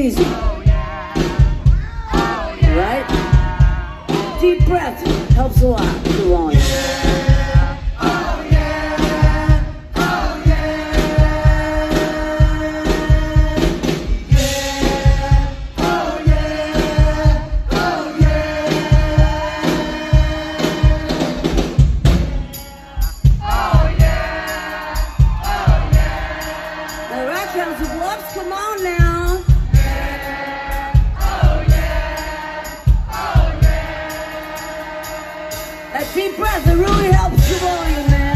easy. Oh, yeah. Oh, yeah. Right? Deep breath helps a lot. Too long. Come on now. A deep breath. It really helps you volume, man.